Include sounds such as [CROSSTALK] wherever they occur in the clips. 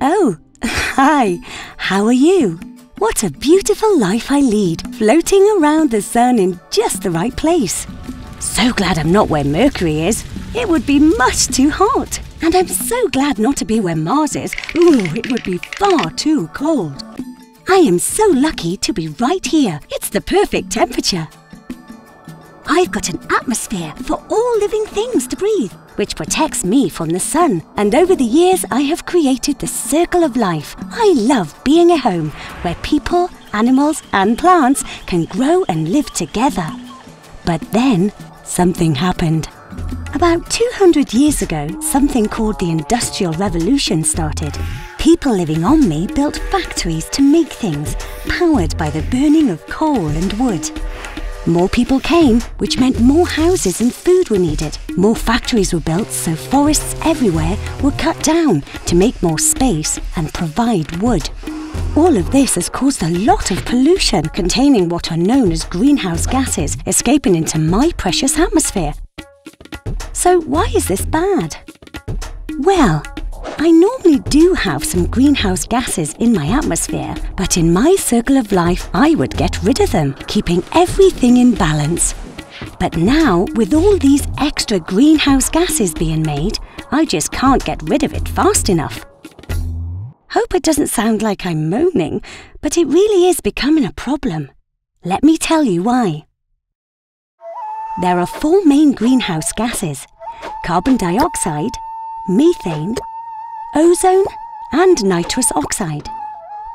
Oh, [LAUGHS] hi, how are you? What a beautiful life I lead, floating around the sun in just the right place. So glad I'm not where Mercury is. It would be much too hot. And I'm so glad not to be where Mars is. Ooh, it would be far too cold. I am so lucky to be right here. It's the perfect temperature. I've got an atmosphere for all living things to breathe, which protects me from the sun. And over the years, I have created the circle of life. I love being a home where people, animals, and plants can grow and live together. But then, something happened. About 200 years ago, something called the Industrial Revolution started. People living on me built factories to make things, powered by the burning of coal and wood. More people came, which meant more houses and food were needed. More factories were built, so forests everywhere were cut down to make more space and provide wood. All of this has caused a lot of pollution containing what are known as greenhouse gases escaping into my precious atmosphere. So, why is this bad? Well, I normally do have some greenhouse gases in my atmosphere, but in my circle of life, I would get rid of them, keeping everything in balance. But now, with all these extra greenhouse gases being made, I just can't get rid of it fast enough. Hope it doesn't sound like I'm moaning, but it really is becoming a problem. Let me tell you why. There are four main greenhouse gases carbon dioxide, methane, ozone, and nitrous oxide.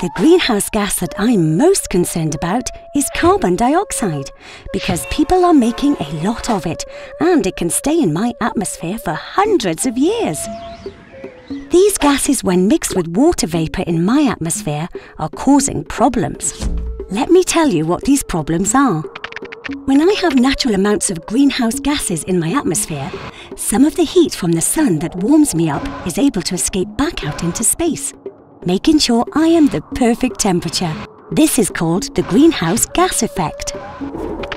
The greenhouse gas that I'm most concerned about is carbon dioxide because people are making a lot of it and it can stay in my atmosphere for hundreds of years. These gases, when mixed with water vapour in my atmosphere, are causing problems. Let me tell you what these problems are. When I have natural amounts of greenhouse gases in my atmosphere, some of the heat from the sun that warms me up is able to escape back out into space, making sure I am the perfect temperature. This is called the greenhouse gas effect.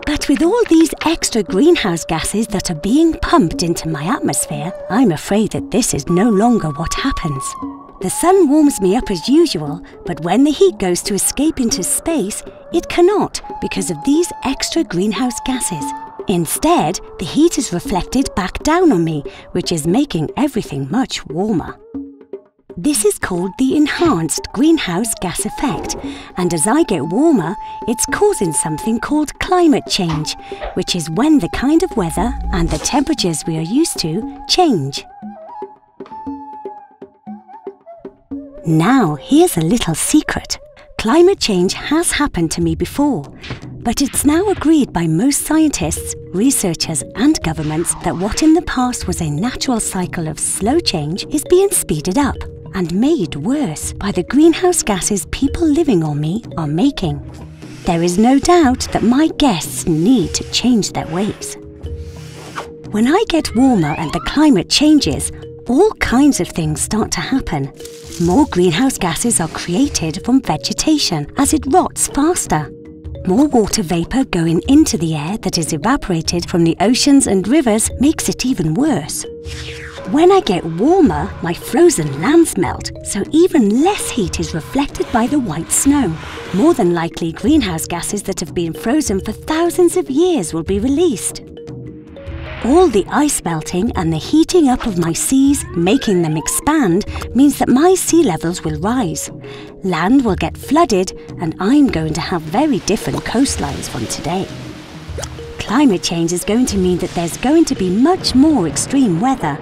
But with all these extra greenhouse gases that are being pumped into my atmosphere, I'm afraid that this is no longer what happens. The sun warms me up as usual, but when the heat goes to escape into space, it cannot because of these extra greenhouse gases. Instead, the heat is reflected back down on me, which is making everything much warmer. This is called the enhanced greenhouse gas effect, and as I get warmer, it's causing something called climate change, which is when the kind of weather and the temperatures we are used to change. Now, here's a little secret. Climate change has happened to me before, but it's now agreed by most scientists, researchers, and governments that what in the past was a natural cycle of slow change is being speeded up and made worse by the greenhouse gases people living on me are making. There is no doubt that my guests need to change their ways. When I get warmer and the climate changes, all kinds of things start to happen. More greenhouse gases are created from vegetation as it rots faster. More water vapour going into the air that is evaporated from the oceans and rivers makes it even worse. When I get warmer, my frozen lands melt, so even less heat is reflected by the white snow. More than likely, greenhouse gases that have been frozen for thousands of years will be released. All the ice melting and the heating up of my seas, making them expand, means that my sea levels will rise. Land will get flooded, and I'm going to have very different coastlines from today. Climate change is going to mean that there's going to be much more extreme weather.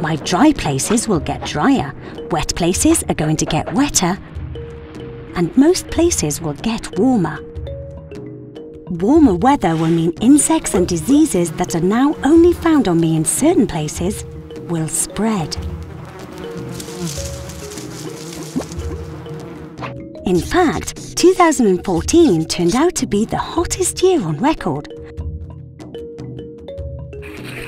My dry places will get drier, wet places are going to get wetter, and most places will get warmer. Warmer weather will mean insects and diseases that are now only found on me in certain places will spread. In fact, 2014 turned out to be the hottest year on record.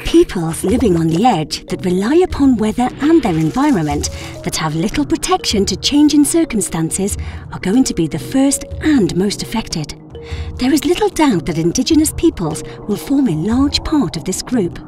Peoples living on the edge that rely upon weather and their environment that have little protection to changing circumstances are going to be the first and most affected. There is little doubt that Indigenous peoples will form a large part of this group.